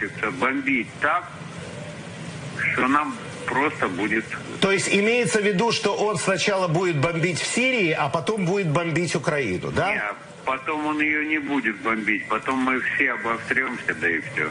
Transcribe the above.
научится бомбить так, что нам просто будет... То есть имеется в виду, что он сначала будет бомбить в Сирии, а потом будет бомбить Украину, да? Нет, потом он ее не будет бомбить, потом мы все обостремся, да и все.